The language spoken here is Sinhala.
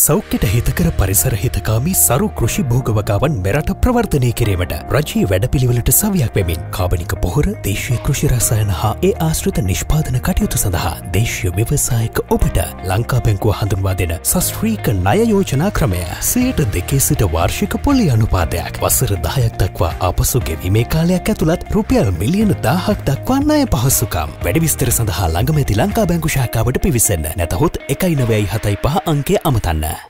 සෞඛ්‍යට හිතකර පරිසර හිතකාමී සරු කෘෂි භෝගවගාවන් මෙරට ප්‍රවර්ධනය කිරීමට රජයේ වැඩපිළිවෙලට සවයක් වෙමින් කාබනික පොහොර දේශය කෘෂි රසායන හා ඒ ආශ්‍රිත නිෂ්පාදන කටයුතු සඳහා දේශය ව්‍යවසායක ඔබට ලංකා බැංකුව හඳුන්වා දෙන සස්ත්‍රීක නයයෝජනා ක්‍රමය. සයට දෙකේ සිට වාර්ෂික පොලි අනුපාදයක් වසර දහයක් දක්වා අපසු ගෙවීමේ කාලයක් ඇතුළත් රුපියල් මිලියන දාහක් දක්වා අය පහසුකම්. වැඩිවිස්තර සඳහා ළඟමැති ලංකා බැංකු ශාකාවට පිවිසන්න. නැතහොත් එකයි නවයි හතයි පහ අංකය අමතන්න. there.